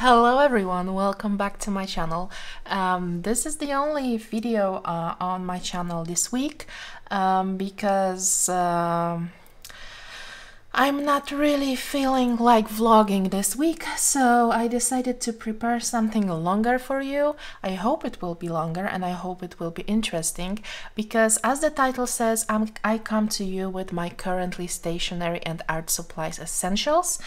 Hello everyone, welcome back to my channel. Um, this is the only video uh, on my channel this week um, because um I'm not really feeling like vlogging this week, so I decided to prepare something longer for you. I hope it will be longer and I hope it will be interesting because as the title says, I'm, I come to you with my currently stationery and art supplies essentials.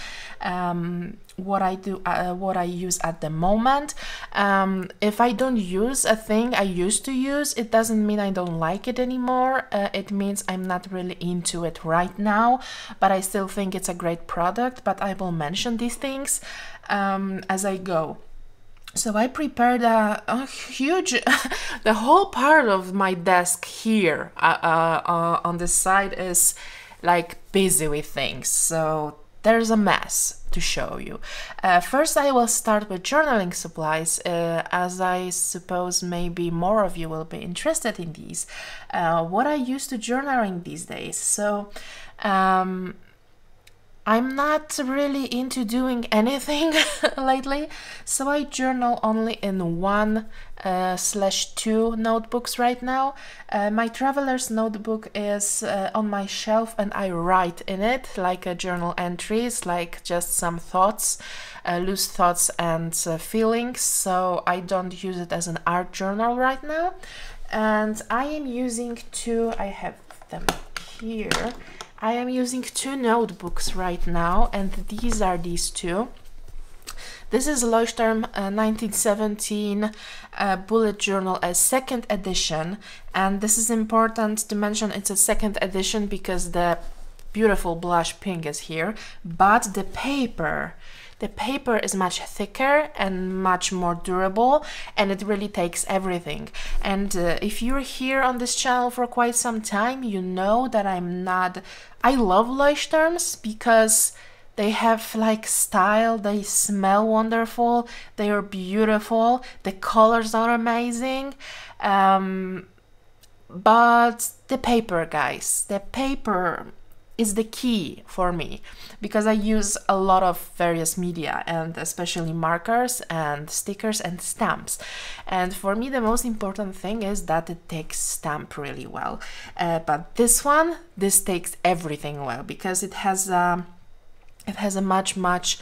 Um, what I do, uh, what I use at the moment. Um, if I don't use a thing I used to use, it doesn't mean I don't like it anymore. Uh, it means I'm not really into it right now, but I still think it's a great product. But I will mention these things um, as I go. So I prepared a, a huge, the whole part of my desk here uh, uh, uh on this side is like busy with things. So there's a mess to show you. Uh, first, I will start with journaling supplies, uh, as I suppose maybe more of you will be interested in these. Uh, what I use to journaling these days. So, um, I'm not really into doing anything lately, so I journal only in one uh, slash two notebooks right now. Uh, my traveler's notebook is uh, on my shelf and I write in it like a journal entries, like just some thoughts, uh, loose thoughts and uh, feelings, so I don't use it as an art journal right now. And I am using two, I have them here. I am using two notebooks right now and these are these two. This is Leuchtturm uh, 1917 uh, bullet journal as second edition and this is important to mention it's a second edition because the beautiful blush pink is here but the paper the paper is much thicker and much more durable and it really takes everything. And uh, if you're here on this channel for quite some time, you know that I'm not... I love Leuchtturms because they have like style, they smell wonderful, they are beautiful, the colors are amazing. Um, but the paper, guys, the paper is the key for me because I use a lot of various media and especially markers and stickers and stamps. And for me, the most important thing is that it takes stamp really well. Uh, but this one, this takes everything well because it has a, um, it has a much much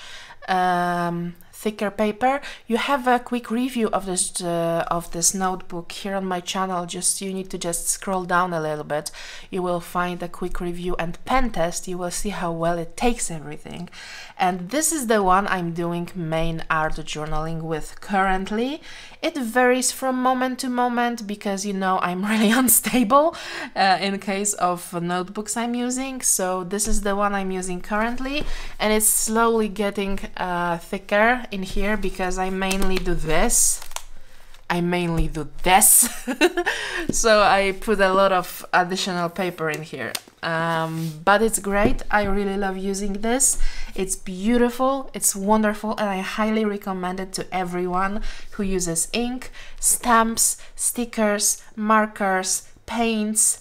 um, thicker paper. You have a quick review of this uh, of this notebook here on my channel. Just you need to just scroll down a little bit. You will find a quick review and pen test. You will see how well it takes everything. And this is the one I'm doing main art journaling with currently. It varies from moment to moment because you know I'm really unstable uh, in case of notebooks I'm using. So this is the one I'm using currently and it's slowly getting uh, thicker in here because I mainly do this. I mainly do this. so I put a lot of additional paper in here. Um, but it's great. I really love using this. It's beautiful, it's wonderful, and I highly recommend it to everyone who uses ink, stamps, stickers, markers, paints,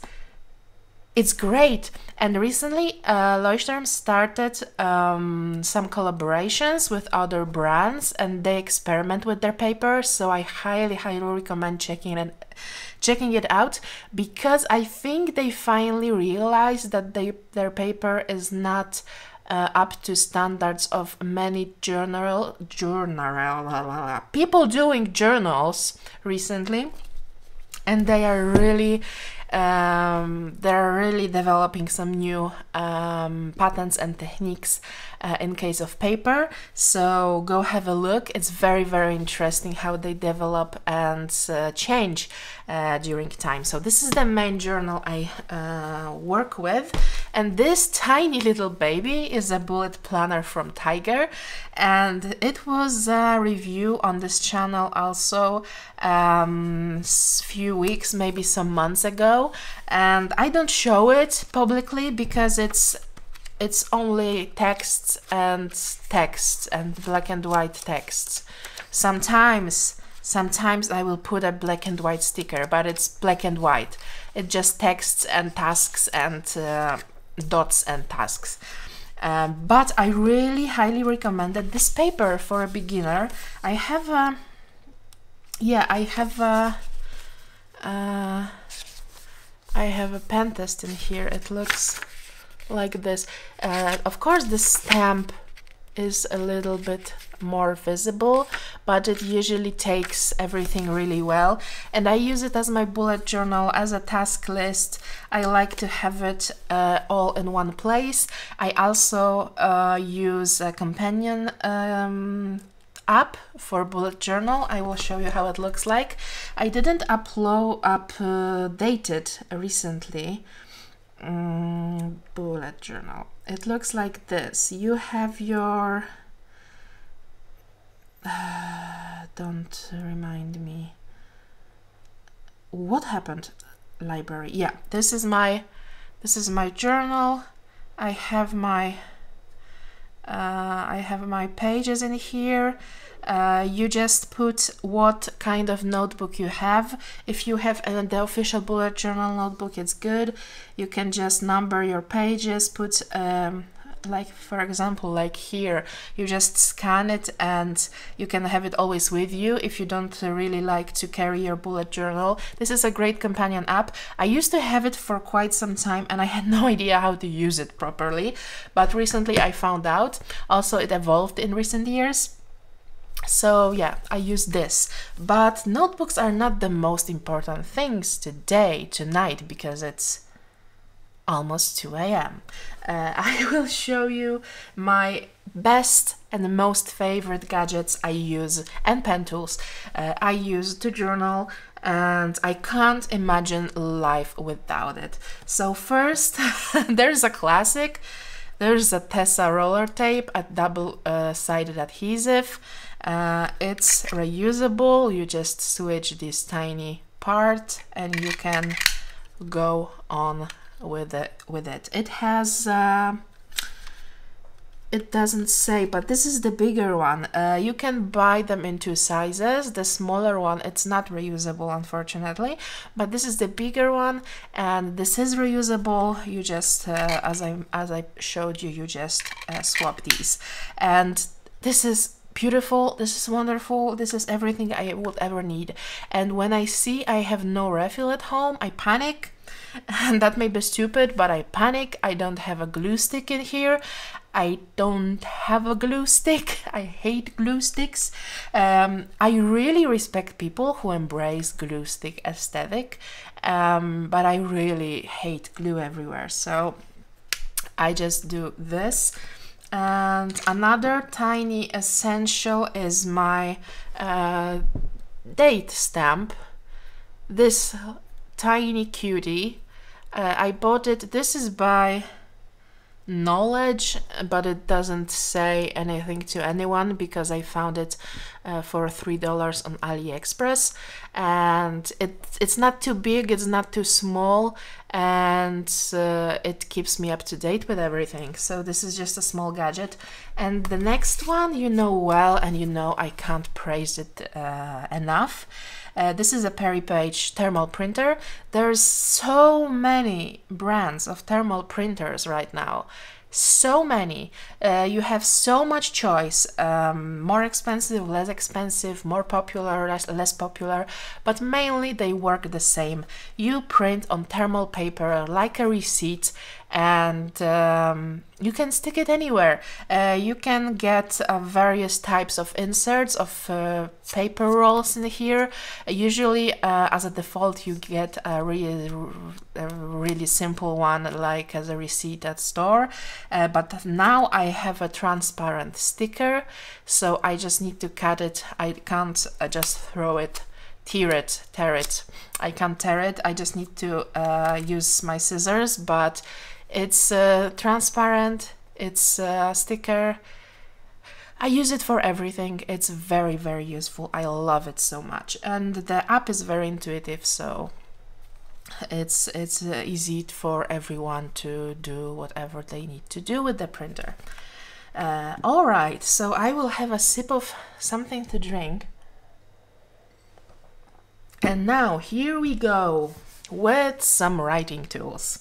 it's great. And recently, uh, Leuchtturm started um, some collaborations with other brands, and they experiment with their paper. So I highly, highly recommend checking it, checking it out because I think they finally realized that they, their paper is not. Uh, up to standards of many journal journal people doing journals recently and they are really um, they're really developing some new um, patterns and techniques uh, in case of paper. So go have a look. It's very very interesting how they develop and uh, change uh, during time. So this is the main journal I uh, work with. And this tiny little baby is a bullet planner from Tiger. And it was a review on this channel also um, few weeks maybe some months ago. And I don't show it publicly because it's it's only texts and texts and black and white texts. Sometimes, sometimes I will put a black and white sticker, but it's black and white. It's just texts and tasks and uh, dots and tasks. Um, but I really highly recommended this paper for a beginner. I have a, yeah, I have a, uh, I have a pen test in here. It looks like this. Uh, of course, the stamp is a little bit more visible but it usually takes everything really well. And I use it as my bullet journal as a task list. I like to have it uh, all in one place. I also uh, use a companion um, app for bullet journal. I will show you how it looks like. I didn't upload update it recently um, bullet journal. It looks like this. You have your uh, don't remind me. What happened library? Yeah this is my this is my journal. I have my uh, I have my pages in here uh, you just put what kind of notebook you have. If you have the official bullet journal notebook it's good. You can just number your pages put um, like for example like here you just scan it and you can have it always with you if you don't really like to carry your bullet journal. This is a great companion app. I used to have it for quite some time and i had no idea how to use it properly but recently i found out. Also it evolved in recent years so yeah, I use this. But notebooks are not the most important things today, tonight, because it's almost 2 a.m. Uh, I will show you my best and most favorite gadgets I use and pen tools uh, I use to journal and I can't imagine life without it. So first, there's a classic. There's a Tesa roller tape, a double-sided uh, adhesive. Uh, it's reusable. You just switch this tiny part and you can go on with it with it. It has uh, it doesn't say but this is the bigger one. Uh, you can buy them in two sizes. The smaller one it's not reusable unfortunately but this is the bigger one and this is reusable. You just uh, as I as I showed you you just uh, swap these. And this is beautiful this is wonderful this is everything I would ever need and when I see I have no refill at home I panic and that may be stupid, but I panic. I don't have a glue stick in here. I don't have a glue stick. I hate glue sticks. Um, I really respect people who embrace glue stick aesthetic, um, but I really hate glue everywhere. So I just do this. And another tiny essential is my uh, date stamp. This tiny cutie uh, I bought it. This is by Knowledge, but it doesn't say anything to anyone because I found it uh, for three dollars on AliExpress, and it it's not too big, it's not too small, and uh, it keeps me up to date with everything. So this is just a small gadget. And the next one, you know well, and you know I can't praise it uh, enough. Uh, this is a PeriPage thermal printer. There's so many brands of thermal printers right now. So many. Uh, you have so much choice um, more expensive less expensive more popular less, less popular but mainly they work the same. You print on thermal paper like a receipt and um, you can stick it anywhere. Uh, you can get uh, various types of inserts of uh, paper rolls in here. usually, uh, as a default, you get a really, a really simple one like as a receipt at store. Uh, but now I have a transparent sticker, so I just need to cut it. I can't uh, just throw it tear it, tear it. I can't tear it, I just need to use my scissors, but it's uh, transparent, it's a sticker. I use it for everything. It's very, very useful. I love it so much. And the app is very intuitive, so it's it's uh, easy for everyone to do whatever they need to do with the printer. Uh, all right, so I will have a sip of something to drink. And now here we go with some writing tools.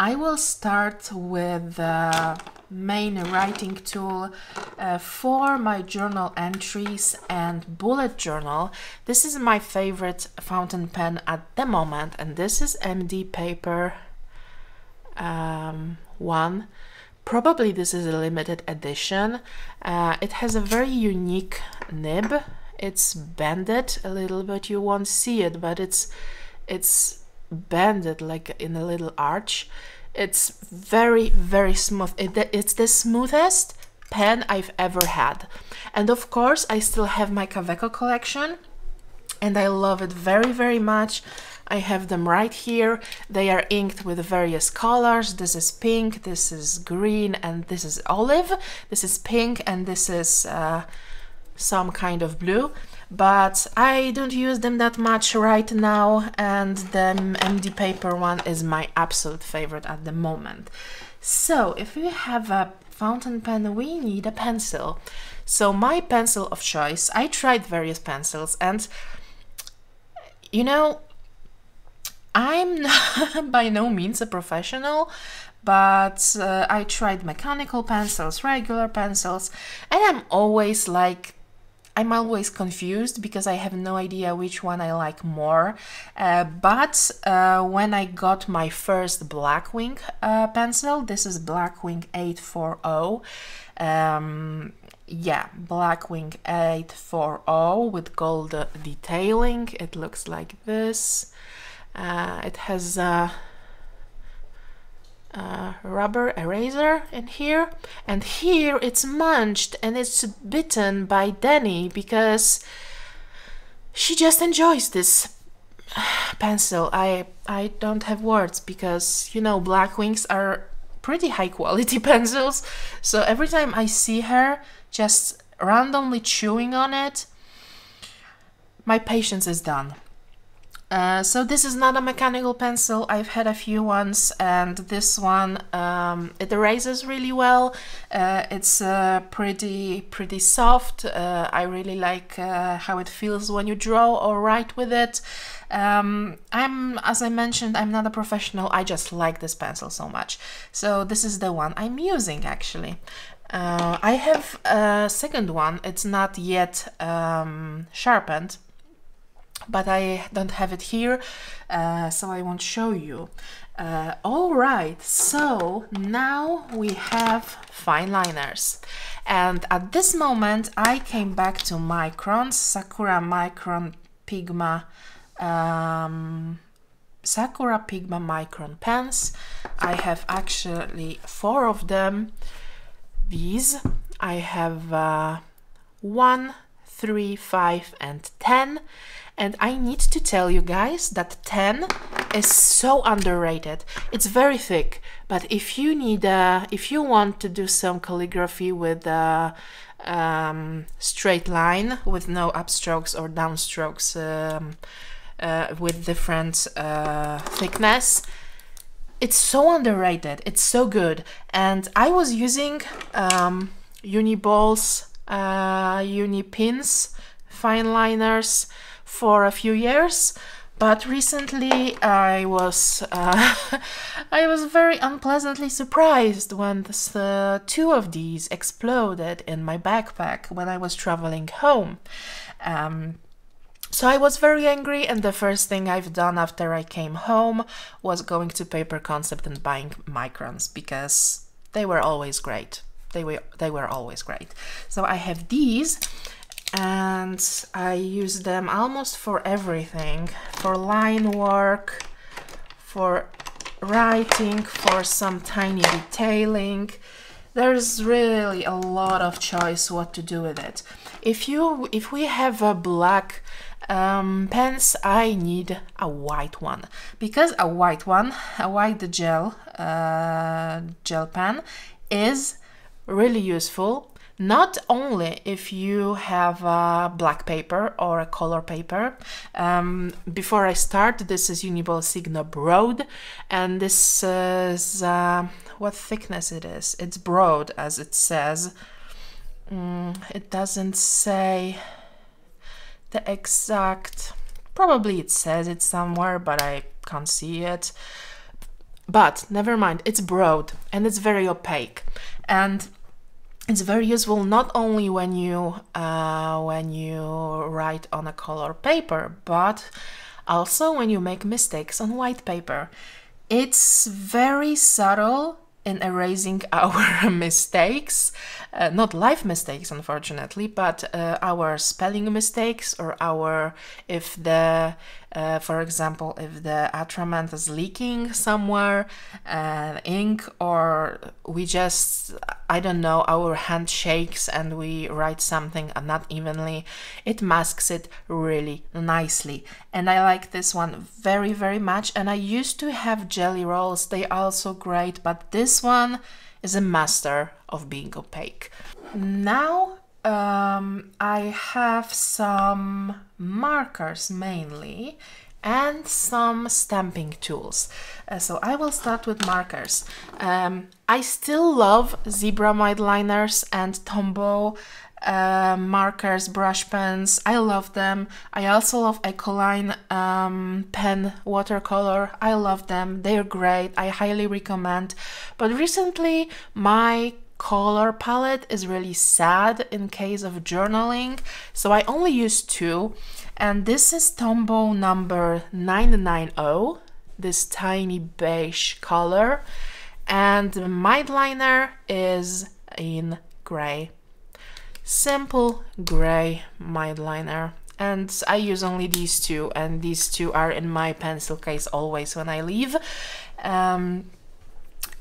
I will start with the main writing tool uh, for my journal entries and bullet journal. This is my favorite fountain pen at the moment and this is MD paper um, one. Probably this is a limited edition. Uh, it has a very unique nib. It's bended a little bit. You won't see it, but it's it's bended like in a little arch. It's very, very smooth. It, it's the smoothest pen I've ever had. And of course, I still have my Kaweco collection and I love it very, very much. I have them right here. They are inked with various colors. This is pink, this is green, and this is olive. This is pink, and this is uh, some kind of blue but I don't use them that much right now and the MD paper one is my absolute favorite at the moment. So if we have a fountain pen we need a pencil. So my pencil of choice, I tried various pencils and you know I'm by no means a professional but uh, I tried mechanical pencils, regular pencils, and I'm always like I'm always confused because I have no idea which one I like more. Uh, but uh, when I got my first Blackwing uh, pencil, this is Blackwing 840. Um, yeah, Blackwing 840 with gold detailing. It looks like this. Uh, it has a rubber eraser in here. And here it's munched and it's bitten by Danny because she just enjoys this pencil. I I don't have words because you know Blackwings are pretty high quality pencils. So every time I see her just randomly chewing on it my patience is done uh, so this is not a mechanical pencil. I've had a few ones, and this one um, it erases really well. Uh, it's uh, pretty pretty soft. Uh, I really like uh, how it feels when you draw or write with it. Um, I'm, as I mentioned, I'm not a professional. I just like this pencil so much. So this is the one I'm using actually. I have a second one. It's not yet um, sharpened but I don't have it here, uh, so I won't show you. Uh, all right, so now we have fine liners. And at this moment, I came back to Micron, Sakura Micron Pigma, um, Sakura Pigma Micron pens. I have actually four of them. These, I have uh, one, three, five, and ten. And I need to tell you guys that 10 is so underrated. It's very thick, but if you need, uh, if you want to do some calligraphy with a um, straight line with no upstrokes or downstrokes um, uh, with different uh, thickness, it's so underrated. It's so good. And I was using um, Uniballs, uh, Uni pins, fine liners, for a few years but recently I was uh, I was very unpleasantly surprised when this, uh, two of these exploded in my backpack when I was traveling home. Um, so I was very angry and the first thing I've done after I came home was going to Paper Concept and buying microns because they were always great. They were they were always great. So I have these and I use them almost for everything for line work for writing for some tiny detailing. There's really a lot of choice what to do with it. If you if we have a black um, pens I need a white one. Because a white one a white gel uh, gel pen is really useful not only if you have a black paper or a color paper. Um, before I start, this is Uniball Signo Broad, and this is uh, what thickness it is. It's broad, as it says. Mm, it doesn't say the exact. Probably it says it somewhere, but I can't see it. but never mind, it's broad and it's very opaque. And it's very useful not only when you uh, when you write on a color paper, but also when you make mistakes on white paper. It's very subtle in erasing our mistakes, uh, not life mistakes, unfortunately, but uh, our spelling mistakes or our, if the, uh, for example, if the atrament is leaking somewhere, uh, ink, or we just, I don't know, our hand shakes and we write something not evenly, it masks it really nicely. And I like this one very, very much. And I used to have Gelly Rolls, they are also great, but this one is a master of being opaque. Now um, I have some markers mainly and some stamping tools. Uh, so I will start with markers. Um, I still love zebra liners and Tombow uh, markers, brush pens. I love them. I also love Ecoline um, pen watercolor. I love them. They're great. I highly recommend. But recently, my color palette is really sad in case of journaling, so I only use two. And this is Tombow number 990, this tiny beige color. And the liner is in gray. Simple gray liner. And I use only these two, and these two are in my pencil case always when I leave. Um,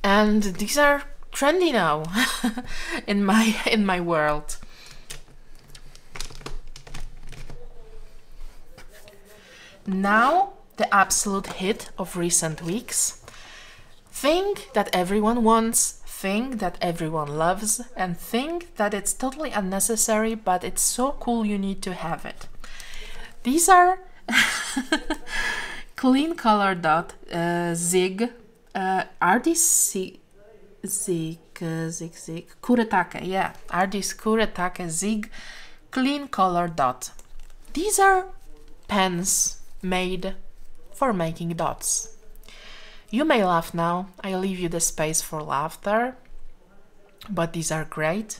and these are trendy now in my in my world. Now the absolute hit of recent weeks. Thing that everyone wants, thing that everyone loves, and thing that it's totally unnecessary, but it's so cool you need to have it. These are clean color dot uh, zig uh, RDC Zig, Zig, Zig, Kuretake, yeah, these Kuretake Zig clean color dot. These are pens made for making dots. You may laugh now, I leave you the space for laughter, but these are great.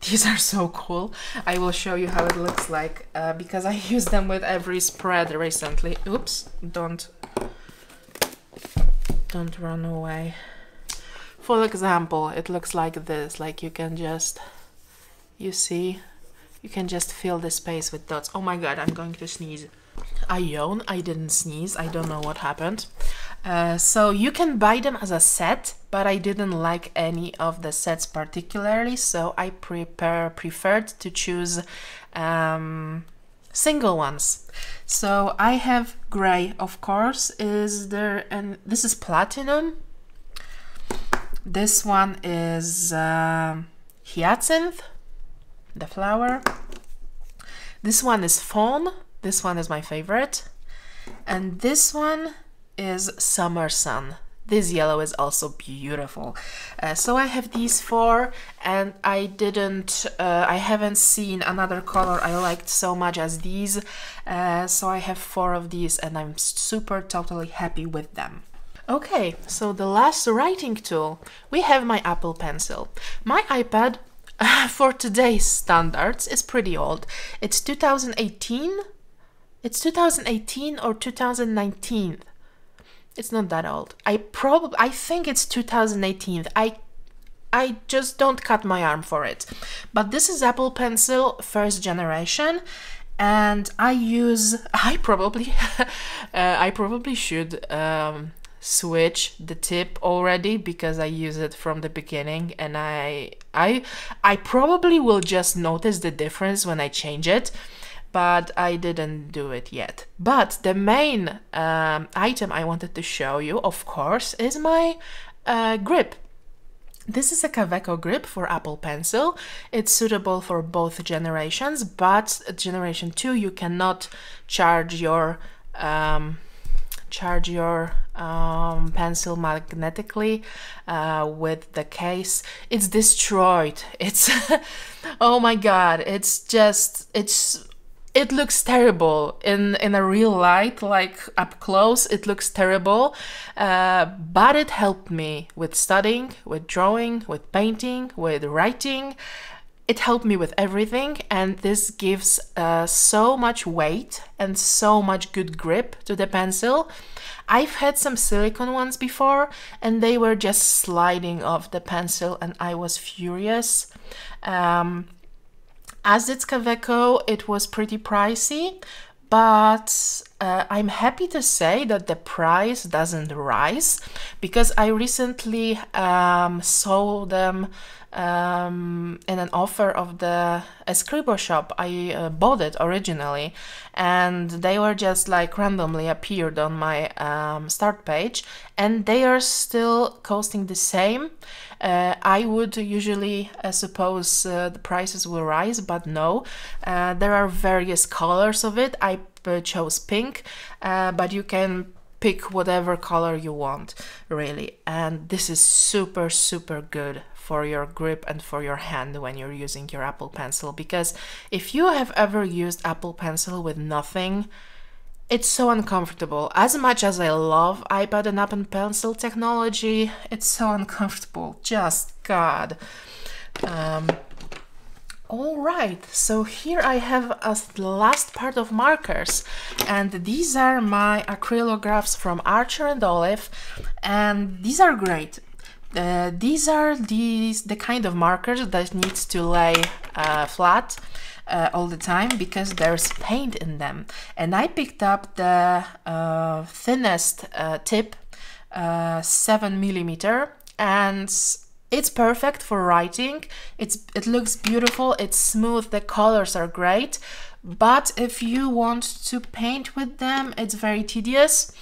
These are so cool. I will show you how it looks like uh, because I use them with every spread recently. Oops, don't, don't run away. For example, it looks like this, like you can just, you see, you can just fill the space with dots. Oh my god, I'm going to sneeze. I yawn, I didn't sneeze, I don't know what happened. Uh, so you can buy them as a set, but I didn't like any of the sets particularly, so I prepare, preferred to choose um, single ones. So I have gray, of course, is there, and this is platinum, this one is uh, hyacinth, the flower. This one is fawn. This one is my favorite. And this one is summer sun. This yellow is also beautiful. Uh, so I have these four and I didn't, uh, I haven't seen another color I liked so much as these. Uh, so I have four of these and I'm super totally happy with them. Okay, so the last writing tool, we have my Apple Pencil. My iPad, for today's standards, is pretty old. It's 2018? It's 2018 or 2019. It's not that old. I probably, I think it's 2018. I I just don't cut my arm for it. But this is Apple Pencil first generation and I use I probably uh, I probably should um, switch the tip already because I use it from the beginning and I I I probably will just notice the difference when I change it but I didn't do it yet. But the main um, item I wanted to show you of course is my uh, grip. This is a Kaweco grip for Apple Pencil. It's suitable for both generations, but generation 2 you cannot charge your um, charge your um, pencil magnetically uh, with the case. It's destroyed. It's oh my god. It's just it's it looks terrible in in a real light like up close. It looks terrible uh, but it helped me with studying with drawing with painting with writing it helped me with everything and this gives uh, so much weight and so much good grip to the pencil I've had some silicone ones before and they were just sliding off the pencil and I was furious. Um, as it's Kaweco, it was pretty pricey, but uh, I'm happy to say that the price doesn't rise because I recently um, saw them um, in an offer of the Escribo shop. I uh, bought it originally, and they were just like randomly appeared on my um, start page, and they are still costing the same. Uh, I would usually uh, suppose uh, the prices will rise, but no. Uh, there are various colors of it. I uh, chose pink, but you can pick whatever color you want really and this is super super good for your grip and for your hand when you're using your Apple Pencil because if you have ever used Apple Pencil with nothing, it's so uncomfortable. As much as I love iPad and Apple Pencil technology, it's so uncomfortable. Just God. Um, all right, so here I have a last part of markers and these are my acrylographs from Archer and Olive and these are great. Uh, these are these the kind of markers that needs to lay uh, flat uh, all the time because there's paint in them. And I picked up the uh, thinnest uh, tip 7 millimeter and it's perfect for writing. It's it looks beautiful. It's smooth. The colors are great. But if you want to paint with them it's very tedious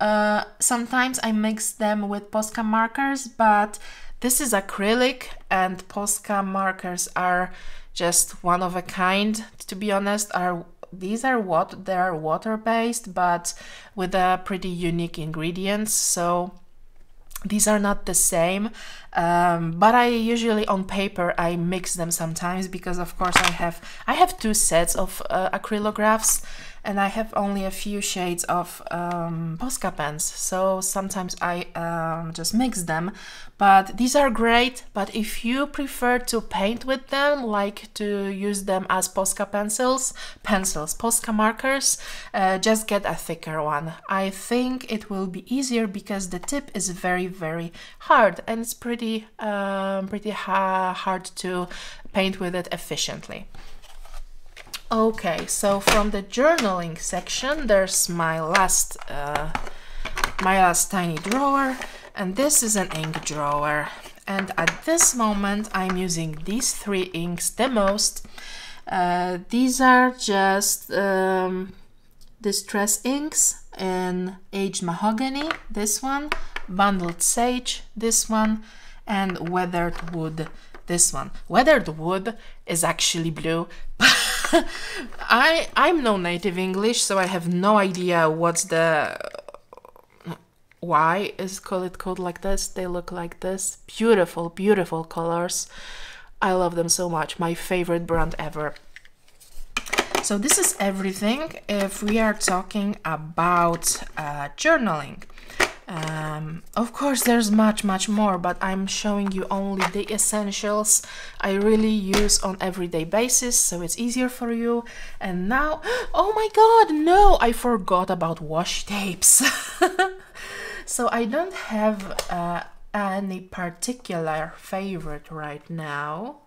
uh, sometimes I mix them with Posca markers, but this is acrylic and Posca markers are just one of a kind, to be honest, are these are what they are water based but with a pretty unique ingredients so these are not the same. Um, but I usually on paper I mix them sometimes because of course I have I have two sets of uh, acrylographs and I have only a few shades of um, Posca pens, so sometimes I um, just mix them. But these are great, but if you prefer to paint with them, like to use them as Posca pencils, pencils, Posca markers, uh, just get a thicker one. I think it will be easier because the tip is very, very hard and it's pretty, um, pretty ha hard to paint with it efficiently. Okay, so from the journaling section, there's my last, uh, my last tiny drawer, and this is an ink drawer. And at this moment, I'm using these three inks the most. Uh, these are just um, distress inks in aged mahogany, this one, bundled sage, this one, and weathered wood, this one. Whether the wood is actually blue, I I'm no native English, so I have no idea what's the why is call it called like this. They look like this. Beautiful, beautiful colors. I love them so much. My favorite brand ever. So this is everything if we are talking about uh, journaling. Um, of course, there's much, much more, but I'm showing you only the essentials I really use on everyday basis, so it's easier for you. And now, oh my god, no, I forgot about washi tapes. so I don't have uh, any particular favorite right now,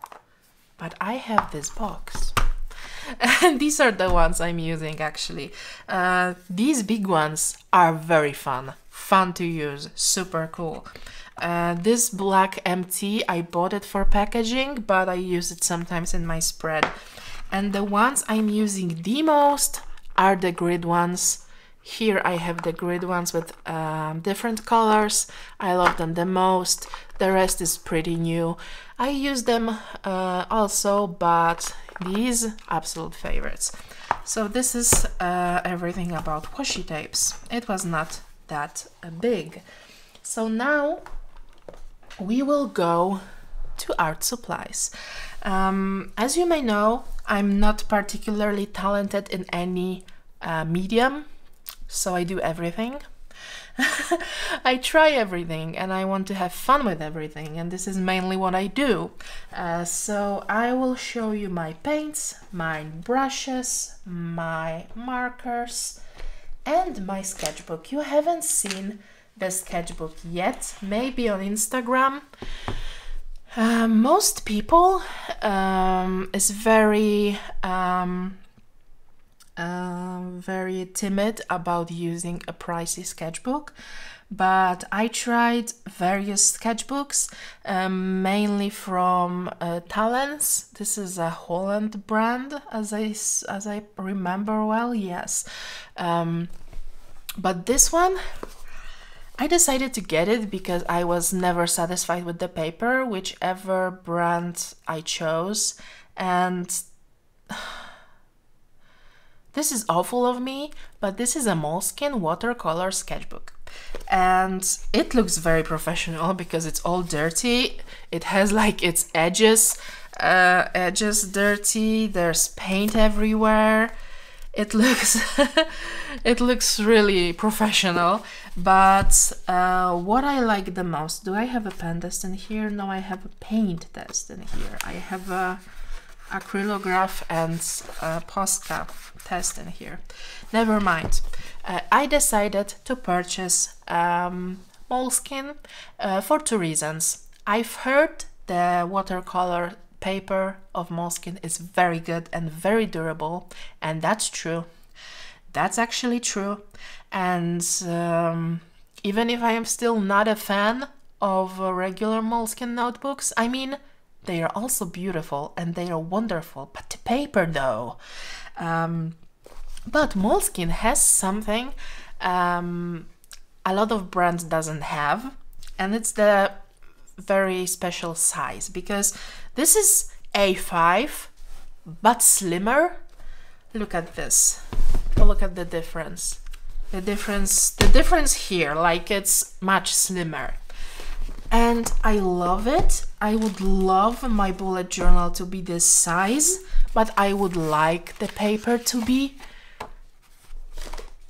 but I have this box. and these are the ones I'm using actually. Uh, these big ones are very fun fun to use, super cool. Uh, this black MT, I bought it for packaging, but I use it sometimes in my spread. And the ones I'm using the most are the grid ones. Here I have the grid ones with um, different colors. I love them the most. The rest is pretty new. I use them uh, also, but these absolute favorites. So this is uh, everything about washi tapes. It was not that big. So now we will go to art supplies. Um, as you may know, I'm not particularly talented in any uh, medium, so I do everything. I try everything and I want to have fun with everything, and this is mainly what I do. Uh, so, I will show you my paints, my brushes, my markers, and my sketchbook. You haven't seen the sketchbook yet, maybe on Instagram. Uh, most people um, is very um, uh, very timid about using a pricey sketchbook but I tried various sketchbooks, um, mainly from uh, Talens. This is a Holland brand, as I as I remember well. Yes, um, but this one I decided to get it because I was never satisfied with the paper, whichever brand I chose. And this is awful of me, but this is a Moleskine watercolor sketchbook. And it looks very professional because it's all dirty. It has like its edges, uh, edges dirty. There's paint everywhere. It looks it looks really professional. But uh, what I like the most do I have a pen test in here? No I have a paint test in here. I have a acrylograph and a Posca test in here. Never mind uh, I decided to purchase um, Moleskine uh, for two reasons I've heard the watercolor paper of Moleskine is very good and very durable, and that's true. That's actually true. And um, even if I am still not a fan of uh, regular Moleskine notebooks, I mean, they are also beautiful and they are wonderful. But the paper, though. Um, but Moleskine has something um, a lot of brands doesn't have, and it's the very special size because this is A5 but slimmer. Look at this. look at the difference. The difference the difference here like it's much slimmer. And I love it. I would love my bullet journal to be this size, but I would like the paper to be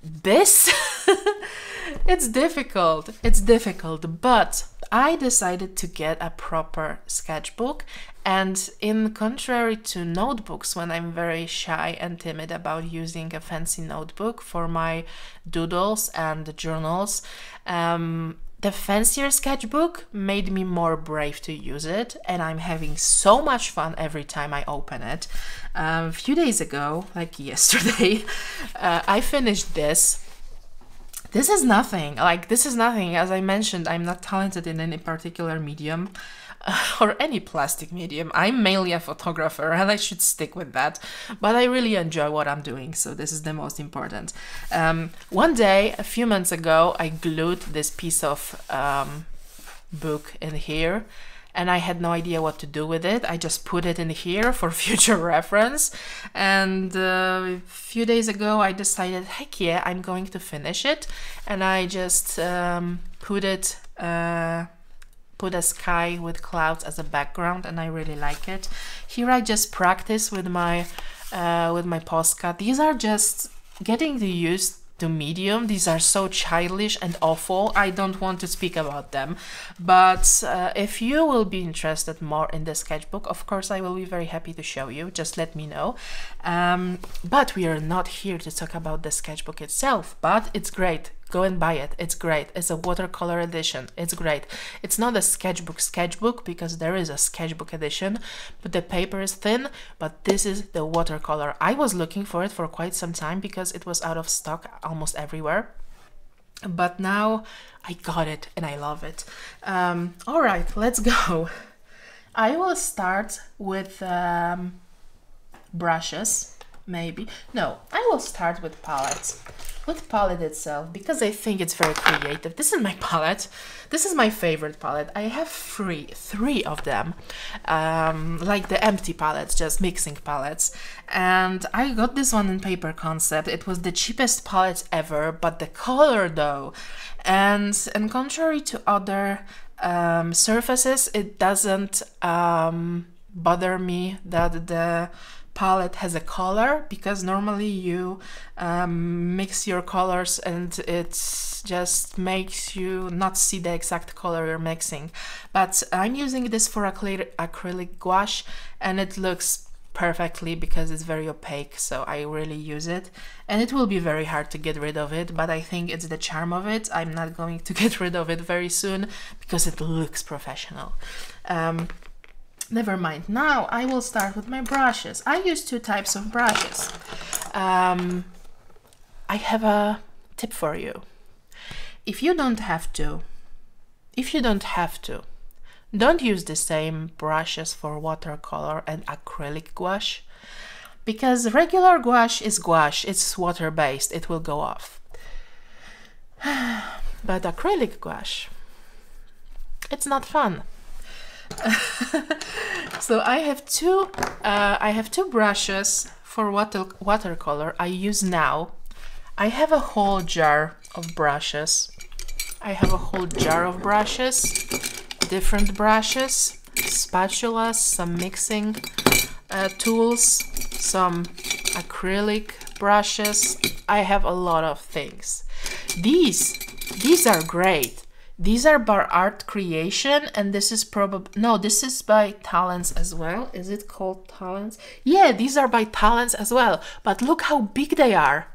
this. it's difficult. It's difficult, but I decided to get a proper sketchbook. And in contrary to notebooks, when I'm very shy and timid about using a fancy notebook for my doodles and journals, um, the fancier sketchbook made me more brave to use it, and I'm having so much fun every time I open it. Um, a few days ago, like yesterday, uh, I finished this this is nothing. Like, this is nothing. As I mentioned, I'm not talented in any particular medium or any plastic medium. I'm mainly a photographer and I should stick with that. But I really enjoy what I'm doing, so this is the most important. Um, one day, a few months ago, I glued this piece of um, book in here and I had no idea what to do with it. I just put it in here for future reference. And uh, a few days ago, I decided, heck yeah, I'm going to finish it. And I just um, put it, uh, put a sky with clouds as a background, and I really like it. Here I just practice with my uh, with my Posca. These are just getting the use to medium. These are so childish and awful. I don't want to speak about them. But uh, if you will be interested more in the sketchbook, of course, I will be very happy to show you. Just let me know. Um, but we are not here to talk about the sketchbook itself, but it's great go and buy it. It's great. It's a watercolor edition. It's great. It's not a sketchbook sketchbook because there is a sketchbook edition but the paper is thin but this is the watercolor. I was looking for it for quite some time because it was out of stock almost everywhere but now i got it and i love it. Um, all right let's go. I will start with um, brushes maybe. No i will start with palettes with palette itself because I think it's very creative. This is my palette. This is my favorite palette. I have three, three of them, um, like the empty palettes, just mixing palettes. And I got this one in Paper Concept. It was the cheapest palette ever, but the color though, and and contrary to other um, surfaces, it doesn't um, bother me that the palette has a color because normally you um, mix your colors and it just makes you not see the exact color you're mixing. But I'm using this for acrylic, acrylic gouache and it looks perfectly because it's very opaque so I really use it. And it will be very hard to get rid of it but I think it's the charm of it. I'm not going to get rid of it very soon because it looks professional. Um, never mind. Now I will start with my brushes. I use two types of brushes. Um, I have a tip for you. If you don't have to if you don't have to don't use the same brushes for watercolor and acrylic gouache because regular gouache is gouache, it's water based, it will go off. but acrylic gouache, it's not fun. so I have two uh, I have two brushes for water watercolor I use now. I have a whole jar of brushes. I have a whole jar of brushes different brushes, spatulas, some mixing uh, tools, some acrylic brushes. I have a lot of things. These, these are great. These are by Art Creation, and this is probably no, this is by Talens as well. Is it called Talens? Yeah, these are by Talens as well. But look how big they are.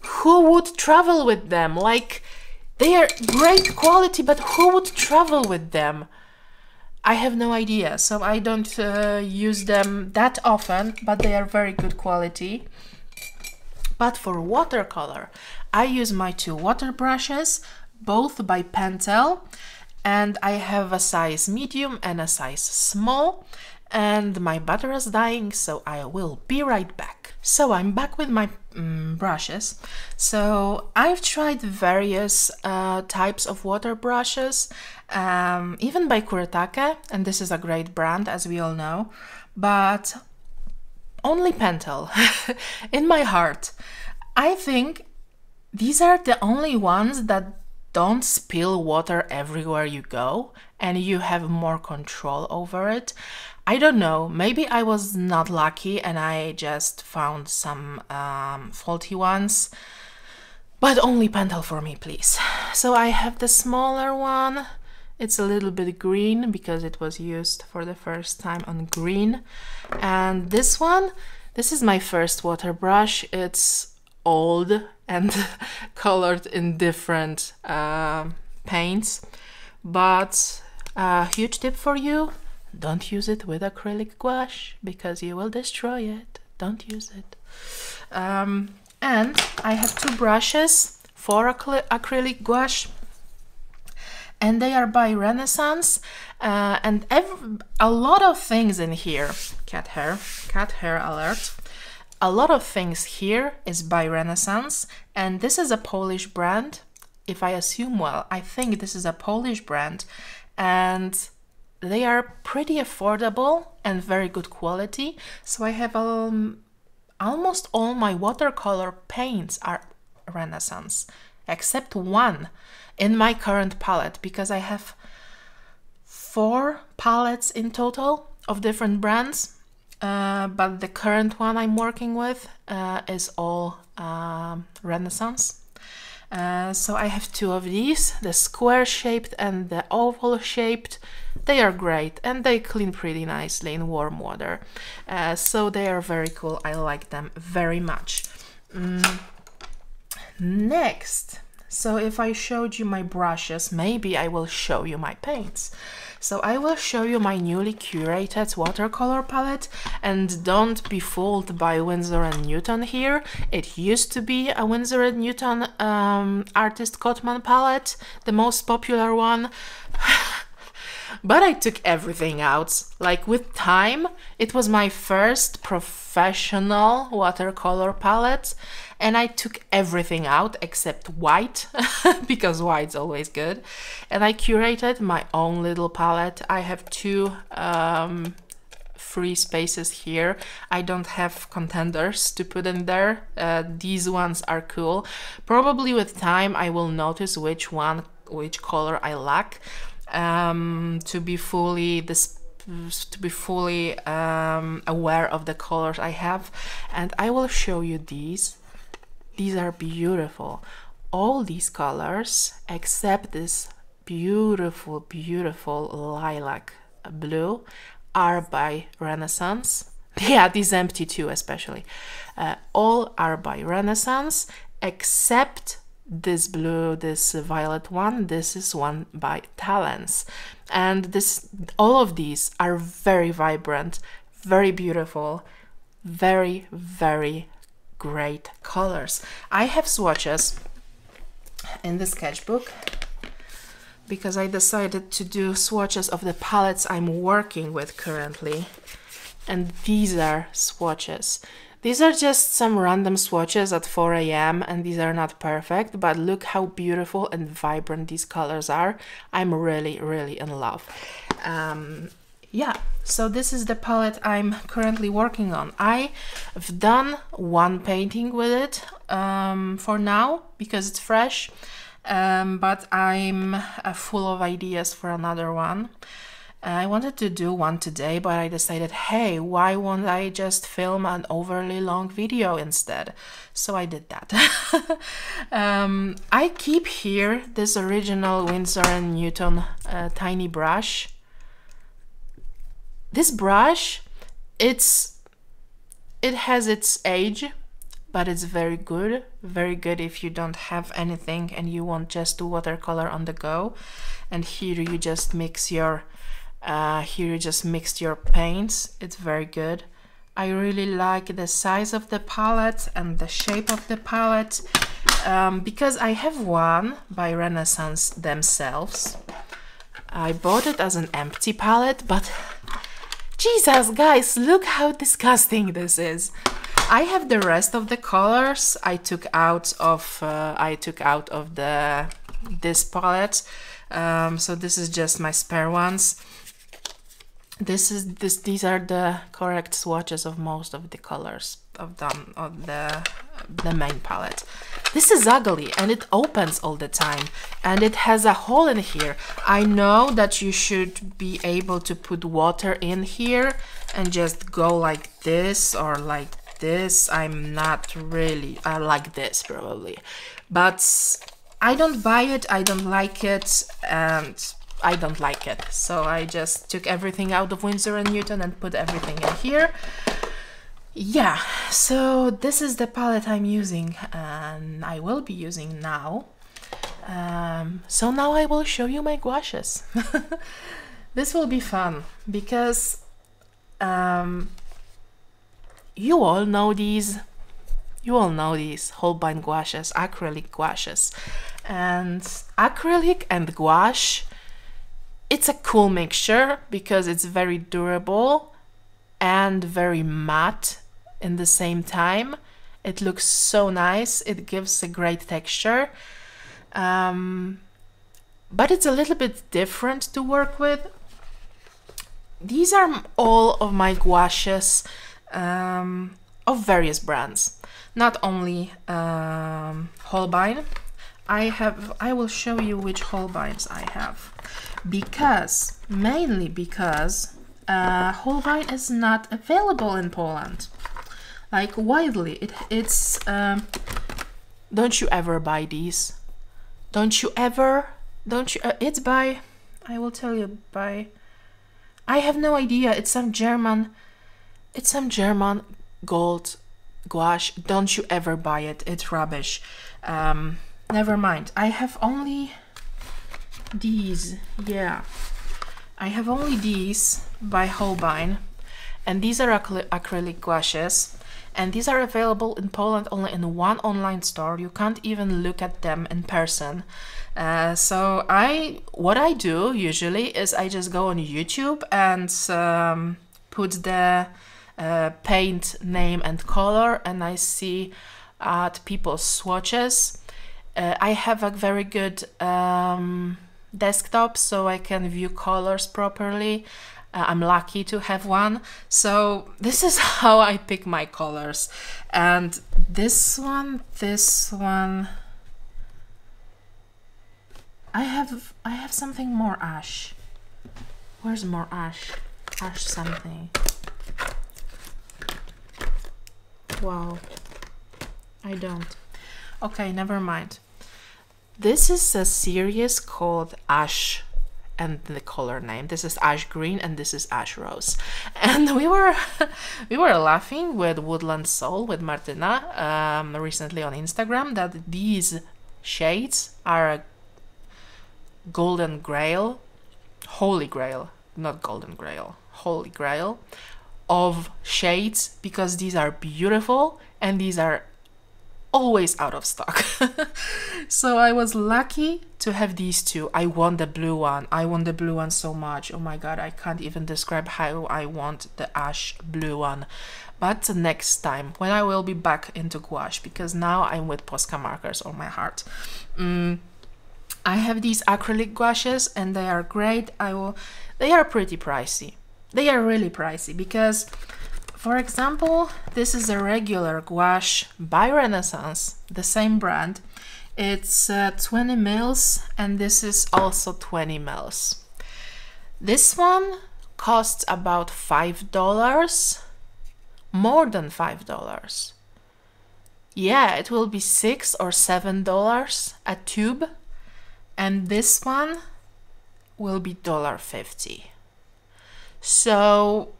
Who would travel with them? Like they are great quality, but who would travel with them? I have no idea, so I don't uh, use them that often, but they are very good quality. But for watercolor, I use my two water brushes, both by Pentel, and I have a size medium and a size small, and my butter is dying, so I will be right back. So I'm back with my um, brushes. So I've tried various uh, types of water brushes, um, even by Kuretake, and this is a great brand as we all know, but only Pentel in my heart. I think these are the only ones that don't spill water everywhere you go and you have more control over it. I don't know, maybe I was not lucky and I just found some um, faulty ones, but only Pentel for me, please. So I have the smaller one. It's a little bit green because it was used for the first time on green. And this one, this is my first water brush. It's old and colored in different uh, paints, but a huge tip for you don't use it with acrylic gouache because you will destroy it. Don't use it. Um, and I have two brushes for acrylic gouache and they are by Renaissance uh, and a lot of things in here cat hair cat hair alert a lot of things here is by Renaissance and this is a Polish brand if I assume well I think this is a Polish brand and they are pretty affordable and very good quality. So I have um, almost all my watercolor paints are Renaissance, except one in my current palette because I have four palettes in total of different brands. Uh, but the current one I'm working with uh, is all uh, Renaissance. Uh, so I have two of these, the square shaped and the oval shaped. They are great and they clean pretty nicely in warm water. Uh, so they are very cool. I like them very much. Mm. Next, so if I showed you my brushes, maybe I will show you my paints. So I will show you my newly curated watercolor palette and don't be fooled by Winsor & Newton here. It used to be a Winsor & Newton um, Artist Cotman palette, the most popular one. but I took everything out. Like with time, it was my first professional watercolor palette. And I took everything out except white because white's always good. And I curated my own little palette. I have two um, free spaces here. I don't have contenders to put in there. Uh, these ones are cool. Probably with time I will notice which one which color I lack um, to be fully this to be fully um, aware of the colors I have. And I will show you these. These are beautiful. All these colors except this beautiful beautiful lilac blue are by Renaissance. Yeah this empty too especially. Uh, all are by Renaissance except this blue this violet one this is one by Talens. And this all of these are very vibrant very beautiful very very great colors. I have swatches in the sketchbook because i decided to do swatches of the palettes i'm working with currently. And these are swatches these are just some random swatches at 4 a.m. and these are not perfect, but look how beautiful and vibrant these colors are. I'm really, really in love. Um, yeah, so this is the palette I'm currently working on. I've done one painting with it um, for now because it's fresh, um, but I'm uh, full of ideas for another one. I wanted to do one today, but I decided, hey, why won't I just film an overly long video instead? So I did that. um, I keep here this original Winsor & Newton uh, tiny brush. This brush, it's it has its age, but it's very good. Very good if you don't have anything and you want just to watercolor on the go. And here you just mix your uh, here you just mixed your paints, it's very good. I really like the size of the palette and the shape of the palette um, because I have one by Renaissance themselves. I bought it as an empty palette, but Jesus, guys, look how disgusting this is. I have the rest of the colors I took out of uh, I took out of the this palette. Um, so this is just my spare ones this is this these are the correct swatches of most of the colors of them of the the main palette. This is ugly and it opens all the time and it has a hole in here. I know that you should be able to put water in here and just go like this or like this. I'm not really i like this probably. But i don't buy it i don't like it and I don't like it. So I just took everything out of Winsor & Newton and put everything in here. Yeah, so this is the palette I'm using and I will be using now. Um, so now I will show you my gouaches. this will be fun because um, you all know these you all know these Holbein gouaches, acrylic gouaches. And acrylic and gouache it's a cool mixture because it's very durable and very matte in the same time. It looks so nice. It gives a great texture. Um, but it's a little bit different to work with. These are all of my gouaches um, of various brands, not only um, Holbein. I have. I will show you which Holbeins I have because mainly because uh, is not available in Poland. Like widely it, it's um, don't you ever buy these. Don't you ever don't you uh, it's by I will tell you by I have no idea. It's some German it's some German gold gouache. Don't you ever buy it. It's rubbish. Um, never mind. I have only these yeah. I have only these by Holbein and these are acry acrylic gouaches and these are available in Poland only in one online store. You can't even look at them in person. Uh, so I what I do usually is I just go on YouTube and um, put the uh, paint name and color and I see at people's swatches. Uh, I have a very good um, desktop so I can view colors properly. Uh, I'm lucky to have one. So this is how I pick my colors. And this one, this one, I have I have something more ash. Where's more ash? Ash something. Wow. I don't. Okay, never mind. This is a series called Ash and the color name. This is ash green and this is ash rose. And we were we were laughing with Woodland Soul with Martina um, recently on Instagram that these shades are a golden grail, holy grail, not golden grail, holy grail of shades because these are beautiful and these are always out of stock. so I was lucky to have these two. I want the blue one. I want the blue one so much. Oh my god, I can't even describe how I want the ash blue one. But next time, when I will be back into gouache, because now I'm with Posca markers on my heart. Mm, I have these acrylic gouaches and they are great. I will. They are pretty pricey. They are really pricey because for example, this is a regular gouache by Renaissance, the same brand. It's uh, 20 mils and this is also 20 mils. This one costs about $5, more than $5. Yeah, it will be 6 or $7 a tube and this one will be $1.50. So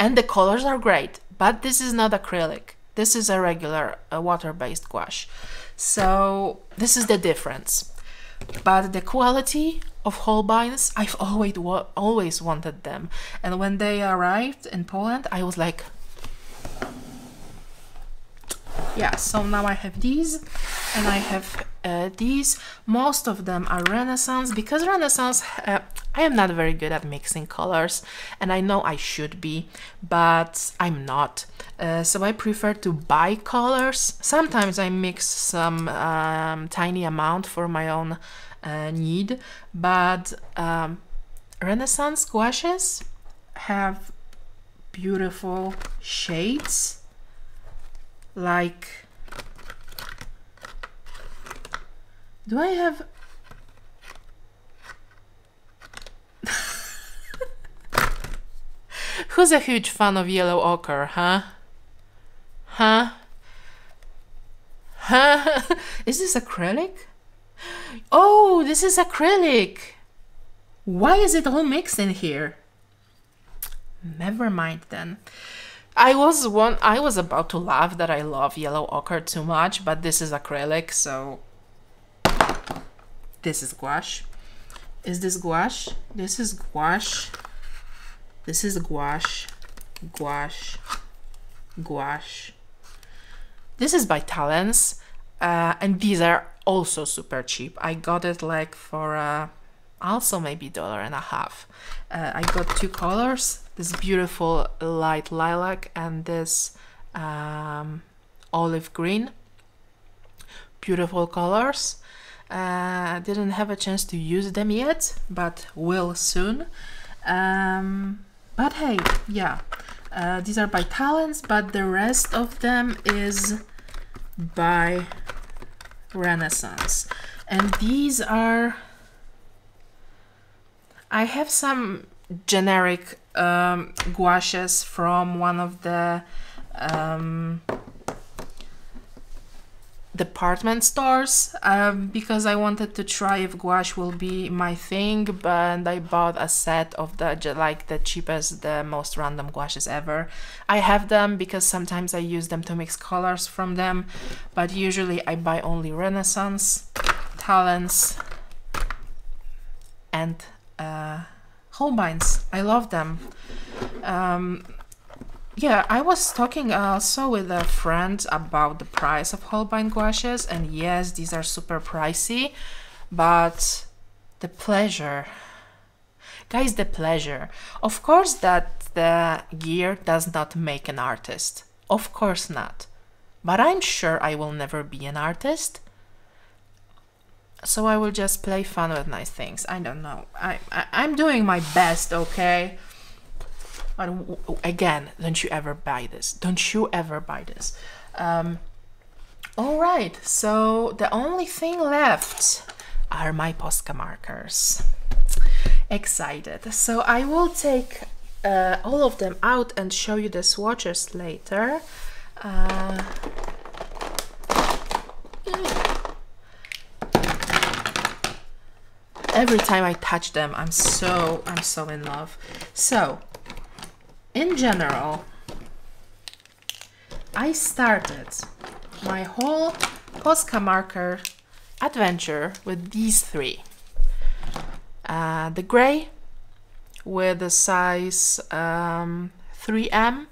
and the colors are great but this is not acrylic. This is a regular water-based gouache. So this is the difference. But the quality of Holbeins I've always always wanted them. And when they arrived in Poland I was like yeah so now I have these and I have uh, these. Most of them are Renaissance because Renaissance uh, I am not very good at mixing colors and I know I should be but I'm not. Uh, so I prefer to buy colors. Sometimes I mix some um, tiny amount for my own uh, need but um, Renaissance gouaches have beautiful shades like do I have Who's a huge fan of yellow ochre, huh? Huh? Huh? is this acrylic? Oh, this is acrylic! Why is it all mixed in here? Never mind then. I was one I was about to laugh that I love yellow ochre too much, but this is acrylic, so this is gouache. Is this gouache? This is gouache. This is gouache. Gouache. Gouache. This is by Talens. Uh, and these are also super cheap. I got it like for uh, also maybe dollar and a half. Uh, I got two colors this beautiful light lilac and this um, olive green. Beautiful colors. Uh, didn't have a chance to use them yet but will soon. Um, but hey yeah. Uh, these are by Talens but the rest of them is by Renaissance. And these are I have some generic um, gouaches from one of the um, department stores um, because I wanted to try if gouache will be my thing but I bought a set of the like the cheapest the most random gouaches ever. I have them because sometimes I use them to mix colors from them but usually I buy only Renaissance Talens and uh, Holbeins. I love them. Um, yeah, I was talking also with a friend about the price of Holbein gouaches, and yes, these are super pricey, but the pleasure. Guys, the pleasure. Of course, that the gear does not make an artist. Of course not. But I'm sure I will never be an artist so I will just play fun with nice things. I don't know. I, I I'm doing my best, okay? But again, don't you ever buy this. Don't you ever buy this. Um, all right, so the only thing left are my Posca markers. Excited. So I will take uh, all of them out and show you the swatches later. Uh, every time I touch them, I'm so, I'm so in love. So, in general, I started my whole Posca marker adventure with these three. Uh, the gray with the size um, 3M,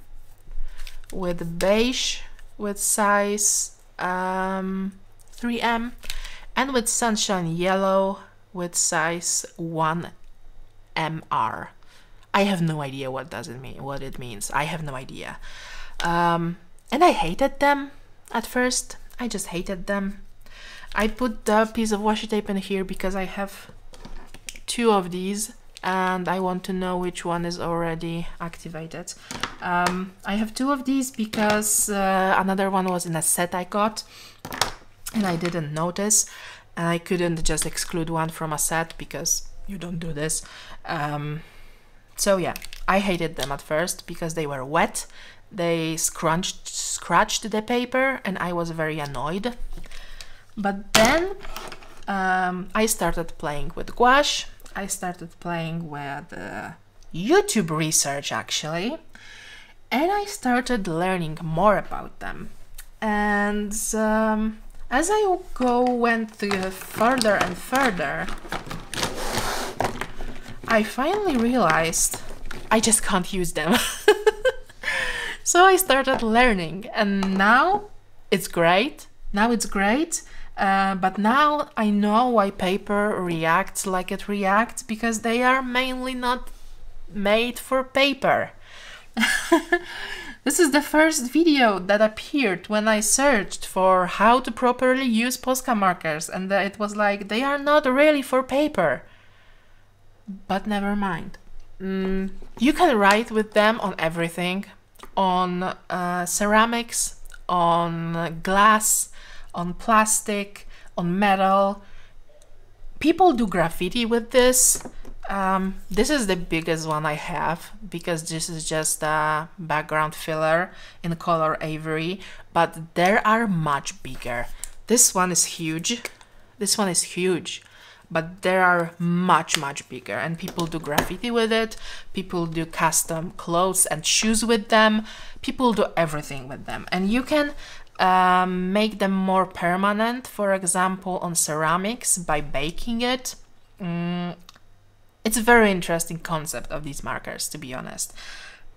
with the beige with size um, 3M, and with sunshine yellow with size 1 MR. I have no idea what does it mean, what it means. I have no idea. Um, and I hated them at first. I just hated them. I put the piece of washi tape in here because I have two of these and I want to know which one is already activated. Um, I have two of these because uh, another one was in a set I got and I didn't notice and I couldn't just exclude one from a set because you don't do this. Um, so yeah, I hated them at first because they were wet, they scrunched, scratched the paper and I was very annoyed. But then um, I started playing with gouache, I started playing with uh, YouTube research actually, and I started learning more about them. And um, as I go went further and further, I finally realized I just can't use them. so I started learning, and now it's great. Now it's great. Uh, but now I know why paper reacts like it reacts because they are mainly not made for paper. This is the first video that appeared when I searched for how to properly use Posca markers and it was like, they are not really for paper. But never mind. Mm, you can write with them on everything, on uh, ceramics, on glass, on plastic, on metal. People do graffiti with this. Um, this is the biggest one I have because this is just a background filler in color Ivory, but there are much bigger. This one is huge. This one is huge, but there are much, much bigger and people do graffiti with it. People do custom clothes and shoes with them. People do everything with them and you can um, make them more permanent, for example, on ceramics by baking it. Mm, it's a very interesting concept of these markers, to be honest.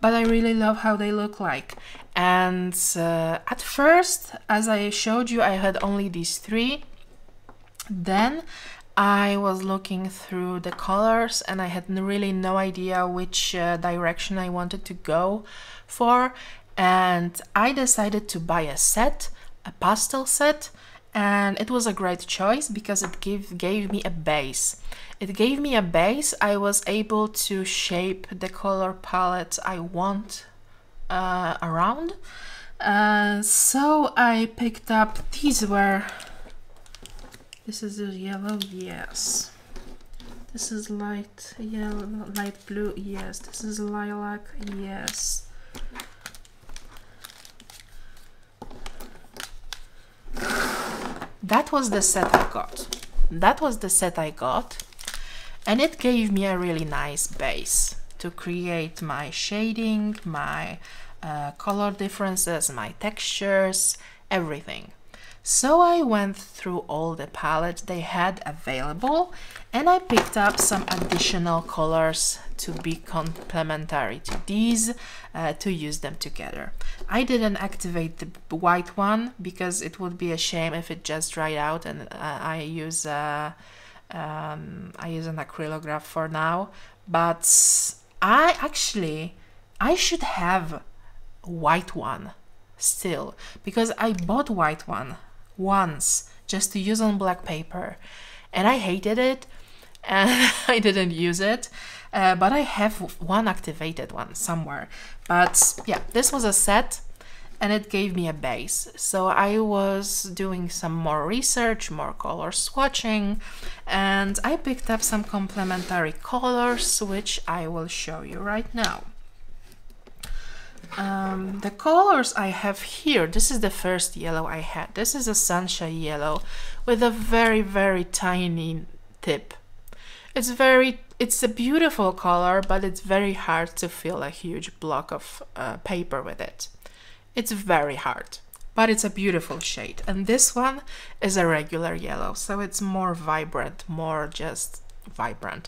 But I really love how they look like. And uh, at first, as I showed you, I had only these three. Then I was looking through the colors and I had really no idea which uh, direction I wanted to go for. And I decided to buy a set, a pastel set, and it was a great choice because it gave, gave me a base. It gave me a base, I was able to shape the color palette I want uh, around. Uh, so I picked up, these were, this is yellow, yes. This is light yellow, light blue, yes. This is lilac, yes. That was the set I got. That was the set I got and it gave me a really nice base to create my shading, my uh, color differences, my textures, everything. So I went through all the palettes they had available and I picked up some additional colors to be complementary to these uh, to use them together. I didn't activate the white one because it would be a shame if it just dried out and uh, I use uh, um, I use an acrylograph for now, but I actually I should have white one still because I bought white one once just to use on black paper and I hated it and I didn't use it uh, but I have one activated one somewhere. But yeah this was a set and it gave me a base. So I was doing some more research, more color swatching, and I picked up some complementary colors, which I will show you right now. Um, the colors I have here, this is the first yellow I had. This is a sunshine yellow with a very, very tiny tip. It's very, it's a beautiful color, but it's very hard to fill a huge block of uh, paper with it. It's very hard, but it's a beautiful shade. And this one is a regular yellow, so it's more vibrant, more just vibrant.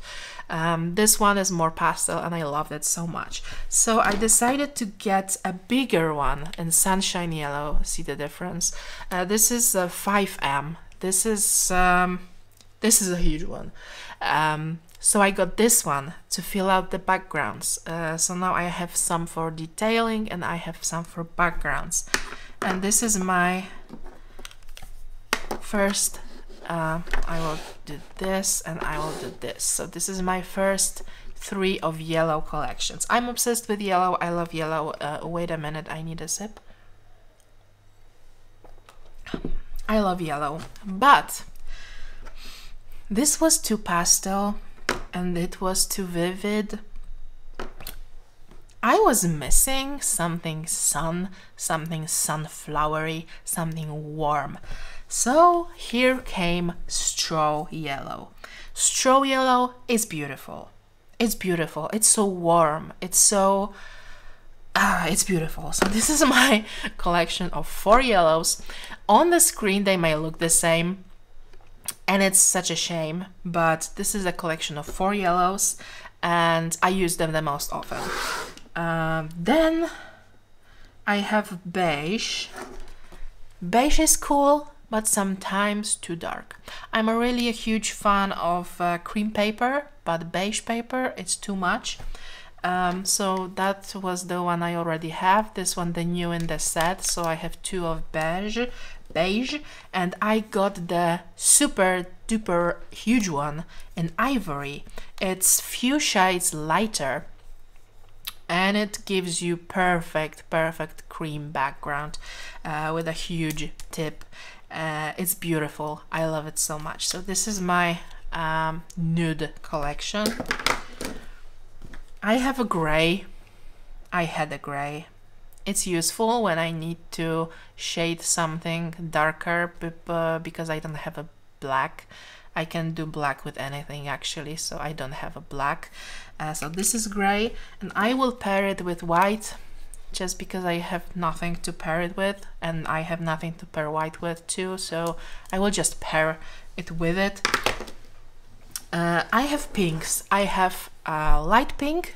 Um, this one is more pastel and I loved it so much. So I decided to get a bigger one in sunshine yellow. See the difference? Uh, this is a 5M. This is um, this is a huge one. Um, so I got this one to fill out the backgrounds. Uh, so now I have some for detailing and I have some for backgrounds. And this is my first, uh, I will do this and I will do this. So this is my first three of yellow collections. I'm obsessed with yellow. I love yellow. Uh, wait a minute, I need a sip. I love yellow, but this was too pastel and it was too vivid. I was missing something sun, something sunflowery, something warm. So here came straw yellow. Straw yellow is beautiful. It's beautiful. It's so warm. It's so ah, it's beautiful. So this is my collection of four yellows. On the screen they may look the same, and it's such a shame but this is a collection of four yellows and I use them the most often. Um, then I have beige. Beige is cool but sometimes too dark. I'm a really a huge fan of uh, cream paper but beige paper it's too much. Um, so that was the one I already have. This one the new in the set so I have two of beige beige and I got the super duper huge one in ivory. It's few shades lighter and it gives you perfect perfect cream background uh, with a huge tip. Uh, it's beautiful. I love it so much. So this is my um, nude collection. I have a gray. I had a gray it's useful when I need to shade something darker because I don't have a black. I can do black with anything actually, so I don't have a black. Uh, so this is gray and I will pair it with white just because I have nothing to pair it with and I have nothing to pair white with too, so I will just pair it with it. Uh, I have pinks. I have uh, light pink,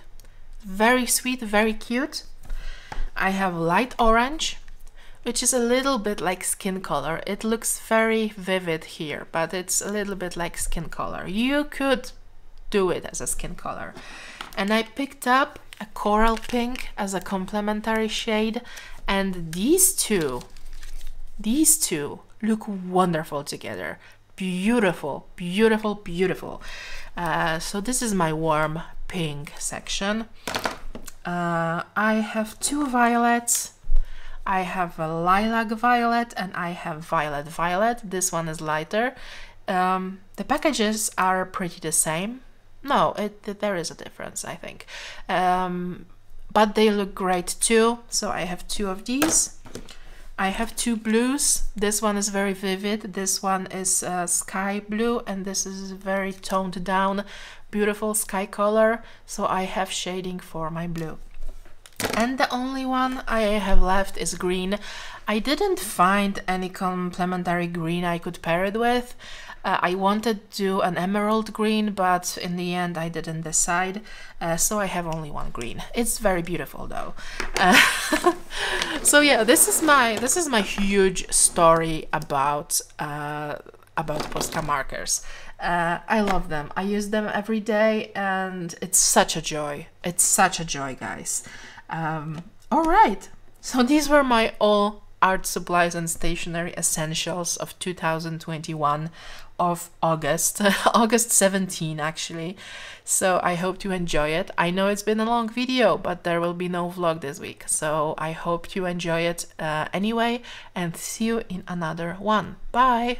very sweet, very cute. I have light orange, which is a little bit like skin color. It looks very vivid here, but it's a little bit like skin color. You could do it as a skin color. And I picked up a coral pink as a complementary shade and these two, these two look wonderful together. Beautiful, beautiful, beautiful. Uh, so this is my warm pink section. Uh, I have two violets. I have a lilac violet and I have violet violet. This one is lighter. Um, the packages are pretty the same. No, it, there is a difference, I think. Um, but they look great too. So I have two of these. I have two blues. This one is very vivid. This one is uh, sky blue and this is very toned down beautiful sky color so I have shading for my blue. And the only one I have left is green. I didn't find any complementary green I could pair it with. Uh, I wanted to do an emerald green but in the end I didn't decide uh, so I have only one green. It's very beautiful though. Uh, so yeah this is my this is my huge story about uh, about Posca markers uh, I love them. I use them every day and it's such a joy. It's such a joy, guys. Um, all right. So these were my all art supplies and stationery essentials of 2021 of August, August 17 actually. So I hope you enjoy it. I know it's been a long video, but there will be no vlog this week. So I hope you enjoy it uh, anyway and see you in another one. Bye!